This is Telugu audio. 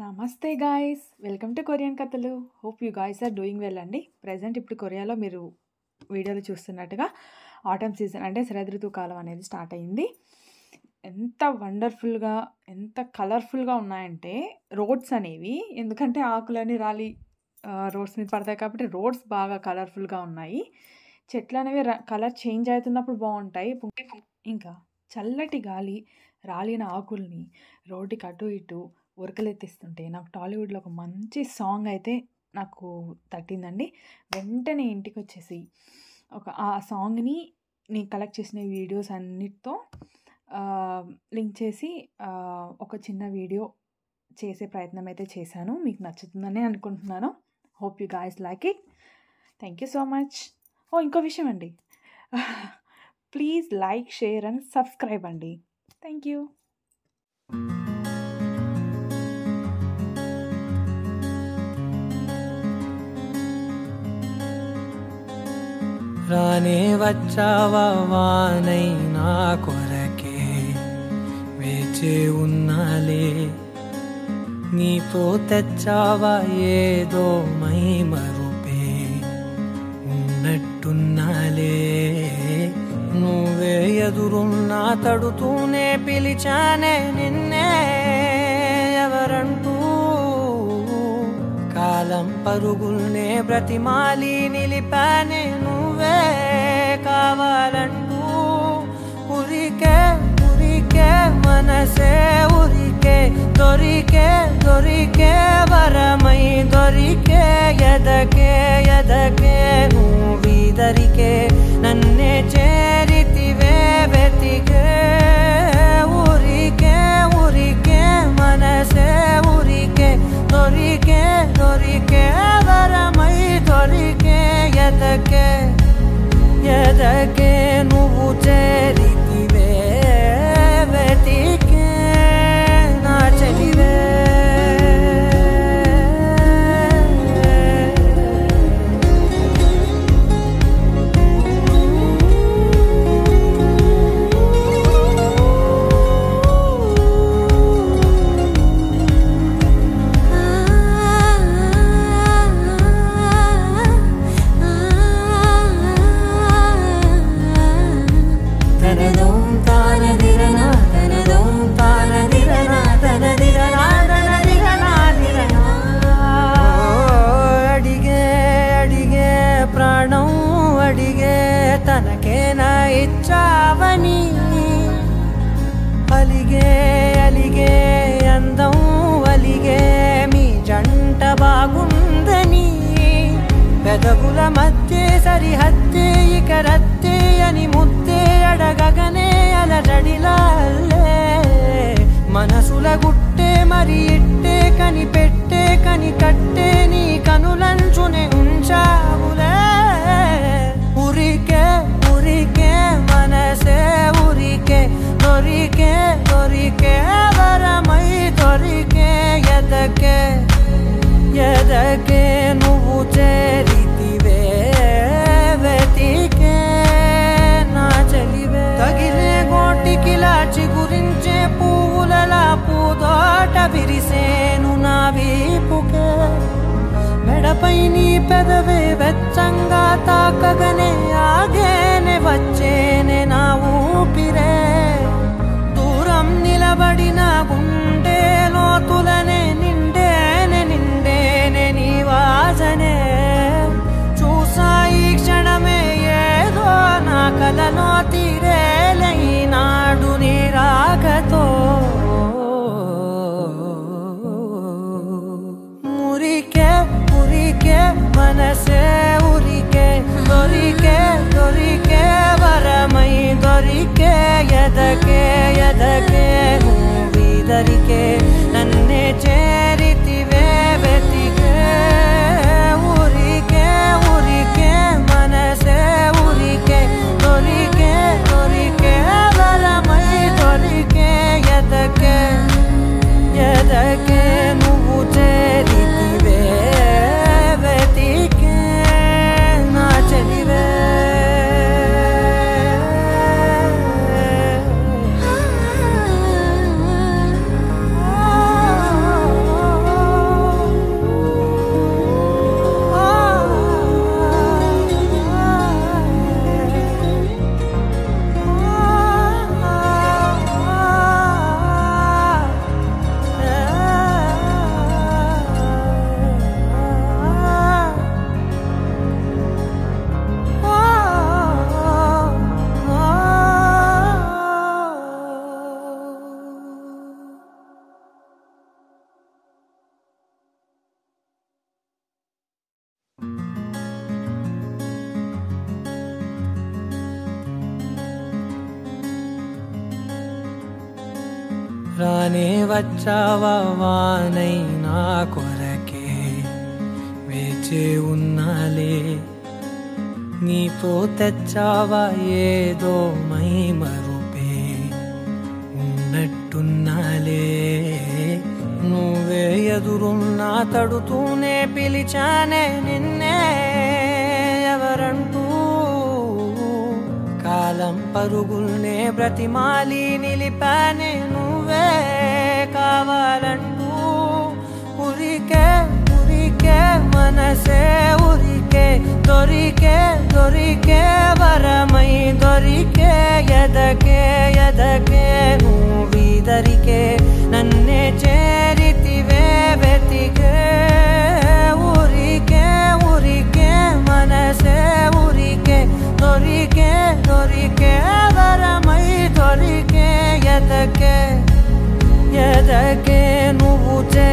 నమస్తే గాయ్స్ వెల్కమ్ టు కొరియన్ కథలు hope you guys are doing well అండి. ప్రజెంట్ ఇప్పుడు కొరియాలో మీరు వీడియోలు చూస్తున్నట్టుగా ఆటమ్ సీజన్ అంటే శరదృతు కాలం అనేది స్టార్ట్ అయింది. ఎంత వండర్ఫుల్గా ఎంత కలర్ఫుల్గా ఉన్నాయంటే రోడ్స్ అనేవి. ఎందుకంటే ఆకులన్నీ రాలి రోడ్స్ మీద పడతాయి కాబట్టి రోడ్స్ బాగా కలర్ఫుల్గా ఉన్నాయి. చెట్లు అనేవి కలర్ చేంజ్ అవుతున్నప్పుడు బాగుంటాయి. ఇంకా చల్లటి గాలి రాలిన ఆకుల్ని రోడ్డుకి అటు ఇటు ఉరకలెత్తిస్తుంటే నాకు టాలీవుడ్లో ఒక మంచి సాంగ్ అయితే నాకు తట్టిందండి. వెంటనే ఇంటికి వచ్చేసి ఒక ఆ సాంగ్ని నేను కలెక్ట్ చేసిన వీడియోస్ అన్నిటితో లింక్ చేసి ఒక చిన్న వీడియో చేసే ప్రయత్నం అయితే చేశాను. మీకు నచ్చుతుందని అనుకుంటున్నాను. Hope you guys like it. Thank you so much. ఓ ఇంకో విషయం అండి. Please like share and subscribe అండి. Thank you. రానే వచ్చావా వానై నా కొరకే వేచే ఉన్నాలే. నీతో తెచ్చావా ఏదో మై మరుపే ఉన్నట్టున్నాలే. నువ్వే ఎదురున్నా తడుతూనే పిలిచానే నిన్నే. కాలం పరుగుల్నే బ్రతిమాలి నిలిపానే నువ్వే కావాలంటూ. ఉరికే ఉరికే మనసే ఉరికే దొరికే దొరికే వరమై దొరికే ఎదకే ఎదకే నువ్విదరికే నన్నే చేరి ఎదకే ఎదకే నువ్వు తనకేనా ఇచ్చావని అలిగే అలిగే అందం అలిగే మీ జంట బాగుందని పెదవుల మధ్య సరిహద్దే ఇక రత్తే అని ముద్దే అడగగనే అలజడిలాలే మనసుల గుట్టే మరి ఇట్టే కని పెట్టే కని కట్టే నీ కనులంచునే వరమై దొరికే ఎదకే ఎదకే నువ్వు చేరితివే వెతికే నా చలివే తగిలే గోటికిలా చిగురించే పువ్వులలా పూదోట విరిసేను నా వీపుకే మెడపై నీ పెదవే వెచ్చంగా తాకగనే ఆగేనే వచ్చేనే నా ఊపిరే దూరం నిలబడిన ఎదకే నువ్విదరికే నన్నే రానే వచ్చావా వానై నా కొరకే వేచే ఉన్నాలే. నీతో తెచ్చావా ఏదో మై మరుపే ఉన్నట్టున్నాలే. నువ్వే ఎదురున్నా తడుతూనే పిలిచానే నిన్నే ఎవరంటూ. కాలం పరుగుల్నే బ్రతిమాలి నిలిపానే ऐसे उरी के दोरी के दोरी के वरमई दोरी के यदके यदके ಹೂವಿದರಿಕೆ ನನ್ನೆ ಚೇರಿತಿವೆ ಬೆತಿಗೆ ಉರಿಕೆ ಉರಿಕೆ ಮನಸೆ ಉರಿಕೆ ದೊರಿಕೆ ದೊರಿಕೆ ವರಮೈ ದೊರಿಕೆ ಯದಕೆ ಯದಕೆ ನುವು ಚೇ